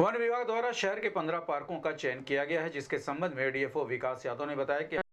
one विभाग द्वारा शहर के पंद्रह पार्कों का चयन किया गया है, जिसके संबंध में डीएफओ विकास यादव ने बताया कि